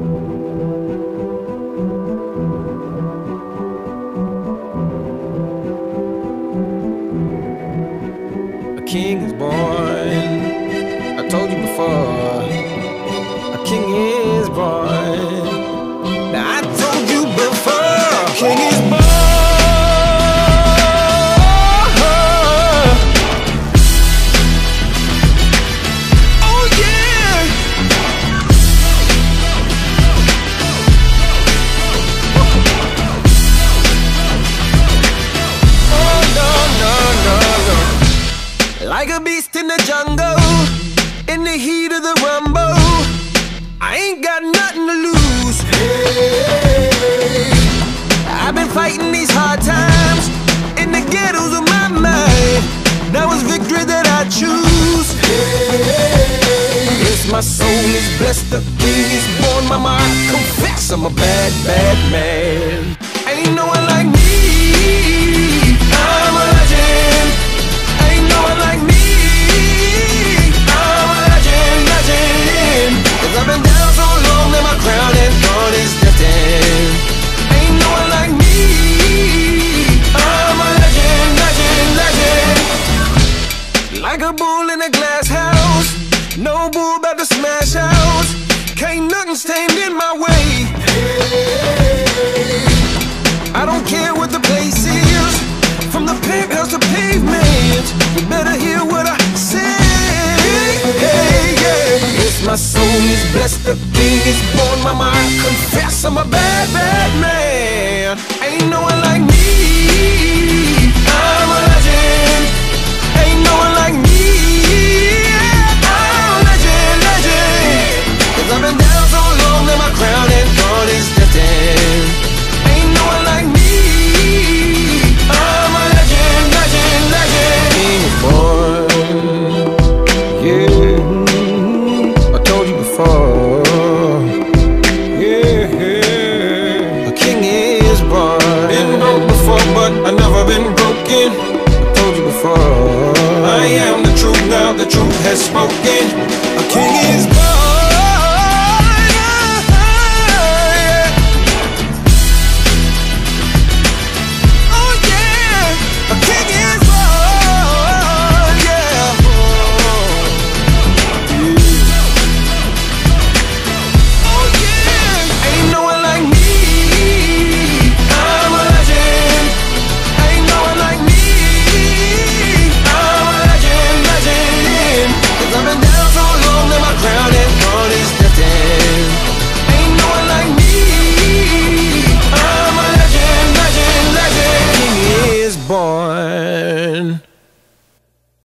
A king is born. I told you before. A king is born. Like a beast in the jungle, in the heat of the rumble. I ain't got nothing to lose. Hey, I've been fighting these hard times in the ghettos of my mind. Now it's victory that I choose. Hey, yes, my soul is blessed. The king is born. Mama, I confess I'm a bad, bad man. Ain't no one like me. Like a bull in a glass house. No bull about to smash house. Can't nothing stand in my way. I don't care what the place is. From the penthouse to pavement. You better hear what I say. Hey, my soul is blessed. The king is born. Mama, I confess I'm a bad, bad man. Ain't no one like me. Yeah. I told you before. Yeah. A king is born. Been broke before, but I never been broken. I told you before. I am the truth now, the truth has spoken. A king is born. I'm